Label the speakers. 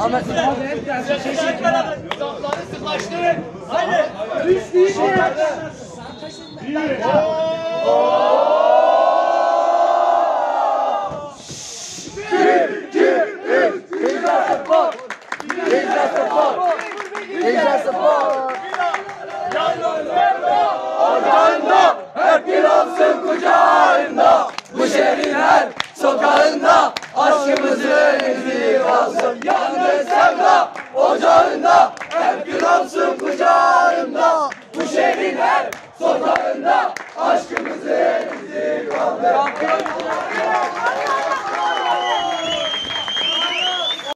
Speaker 1: Ahmet. Abi hep dersi şey şey. Zapları sıklaştırın. Hadi. Üç değil mi? Bir. Bir, iki, üç. Gençler spor. Gençler spor. Gençler spor. Yanlarında, ortanda, her bir olsun kucağında. Bu şehrin her sokağında aşkımızın izi olsun ocağında Hem Gülhamsın kucağında. Bu şehrin her sokağında Aşkımızı bizi kaldır